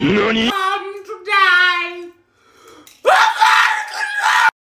何